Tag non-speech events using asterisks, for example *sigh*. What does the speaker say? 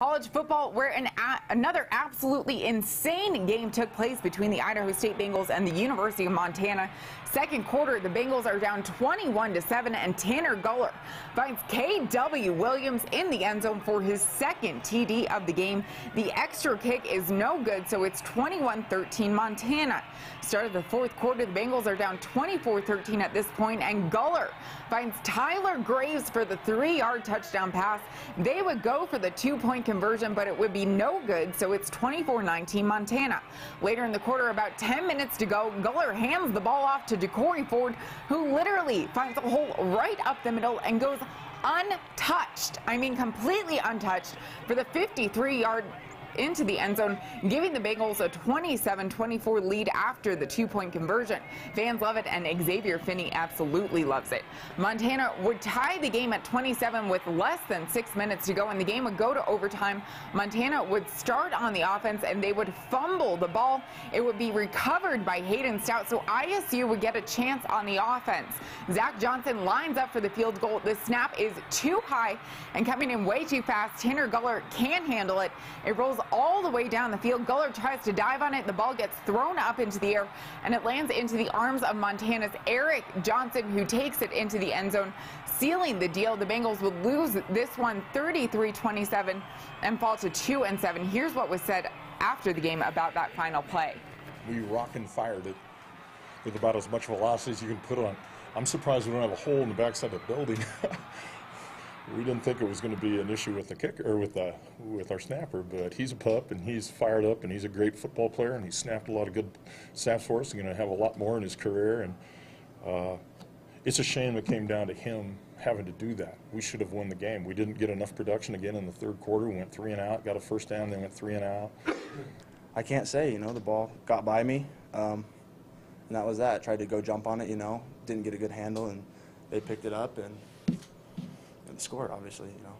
College football, where an another absolutely insane game took place between the Idaho State Bengals and the University of Montana. Second quarter, the Bengals are down 21 to 7, and Tanner Gueller finds K.W. Williams in the end zone for his second TD of the game. The extra kick is no good, so it's 21 13 Montana. Start of the fourth quarter, the Bengals are down 24 13 at this point, and Gueller finds Tyler Graves for the three yard touchdown pass. They would go for the two point conversion, but it would be no good, so it's 24-19 Montana. Later in the quarter, about 10 minutes to go, Gueller hands the ball off to DeCorey Ford, who literally finds a hole right up the middle and goes untouched. I mean, completely untouched for the 53-yard into the end zone, giving the Bengals a 27-24 lead after the two-point conversion. Fans love it, and Xavier Finney absolutely loves it. Montana would tie the game at 27 with less than six minutes to go, and the game would go to overtime. Montana would start on the offense, and they would fumble the ball. It would be recovered by Hayden Stout, so ISU would get a chance on the offense. Zach Johnson lines up for the field goal. The snap is too high and coming in way too fast. Tanner Gueller can't handle it. It rolls all the way down the field. Gueller tries to dive on it. The ball gets thrown up into the air and it lands into the arms of Montana's Eric Johnson, who takes it into the end zone, sealing the deal. The Bengals would lose this one 33 27 and fall to 2 and 7. Here's what was said after the game about that final play. We rock and fired it with about as much velocity as you can put on. I'm surprised we don't have a hole in the backside of the building. *laughs* we didn't think it was going to be an issue with the kicker or with the with our snapper, but he's a pup and he's fired up and he's a great football player and he snapped a lot of good snaps for us. He's going to have a lot more in his career and uh, it's a shame it came down to him having to do that. We should have won the game. We didn't get enough production again in the third quarter. We went three and out, got a first down, then went three and out. I can't say, you know, the ball got by me, um, and that was that. Tried to go jump on it, you know, didn't get a good handle, and they picked it up and, and scored, obviously, you know.